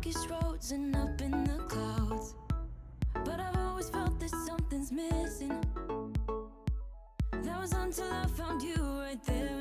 darkest roads and up in the clouds. But I've always felt that something's missing. That was until I found you right there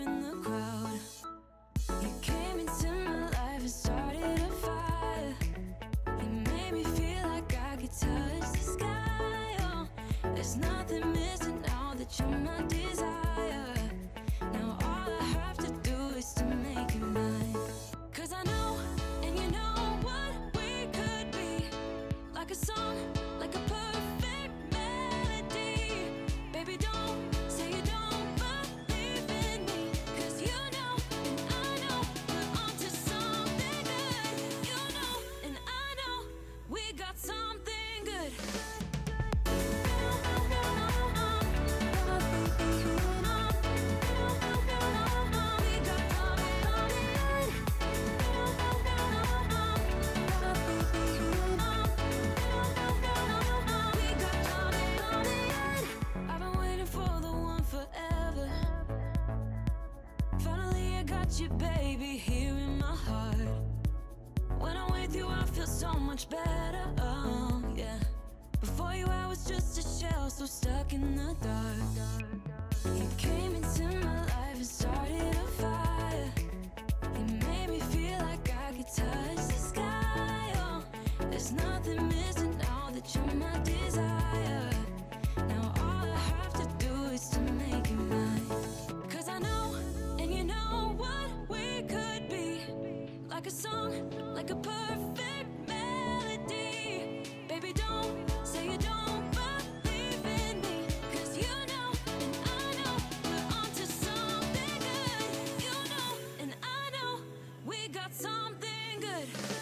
you, baby, here in my heart. When I'm with you, I feel so much better, oh, yeah. Before you, I was just a shell, so stuck in the dark. You came good.